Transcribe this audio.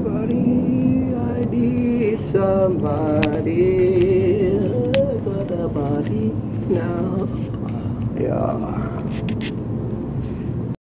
body. I need somebody. I got a body now. Yeah.